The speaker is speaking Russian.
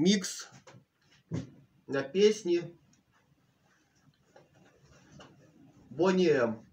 микс на песни Бонни М.